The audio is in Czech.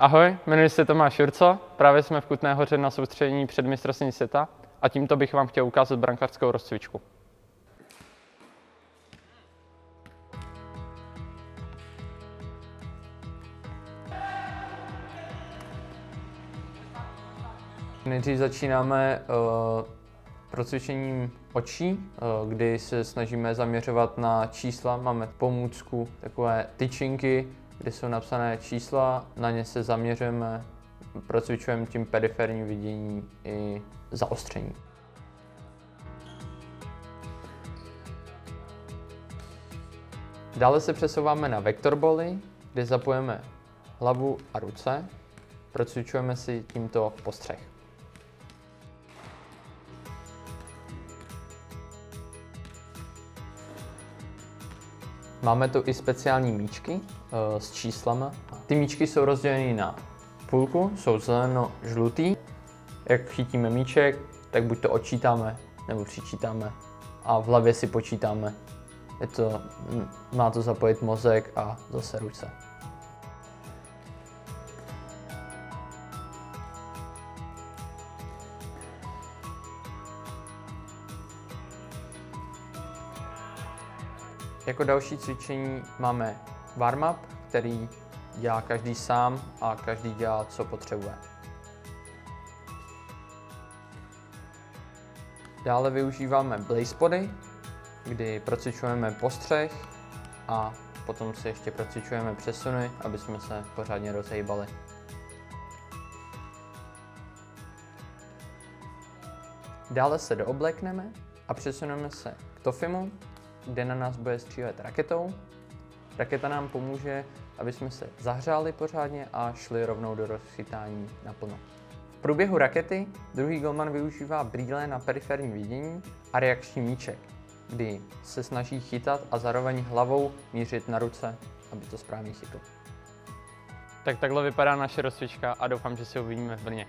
Ahoj, jmenuji se Tomáš Jurco, právě jsme v Kutné hoře na soustředění před mistrovství světa a tímto bych vám chtěl ukázat brankářskou rozcvičku. Nejdřív začínáme uh, procvičením očí, uh, kdy se snažíme zaměřovat na čísla. Máme pomůcku, takové tyčinky, kde jsou napsané čísla, na ně se zaměřujeme, procvičujeme tím periferní vidění i zaostření. Dále se přesouváme na vektorboly, kde zapojeme hlavu a ruce. Procvičujeme si tímto postřeh. Máme tu i speciální míčky uh, s číslama. Ty míčky jsou rozděleny na půlku, jsou zeleno-žlutý. Jak chytíme míček, tak buď to odčítáme, nebo přičítáme a v hlavě si počítáme. Je to, má to zapojit mozek a zase ruce. Jako další cvičení máme warm-up, který dělá každý sám a každý dělá, co potřebuje. Dále využíváme blaze body, kdy procvičujeme postřeh a potom si ještě procvičujeme přesuny, aby jsme se pořádně rozhýbali. Dále se dooblekneme a přesuneme se k Tofimu, kde na nás bude střílet raketou. Raketa nám pomůže, aby jsme se zahřáli pořádně a šli rovnou do rozchytání naplno. V průběhu rakety druhý golman využívá brýle na periferní vidění a reakční míček, kdy se snaží chytat a zároveň hlavou mířit na ruce, aby to správně chytl. Tak takhle vypadá naše rozcvička a doufám, že si uvidíme v Brně.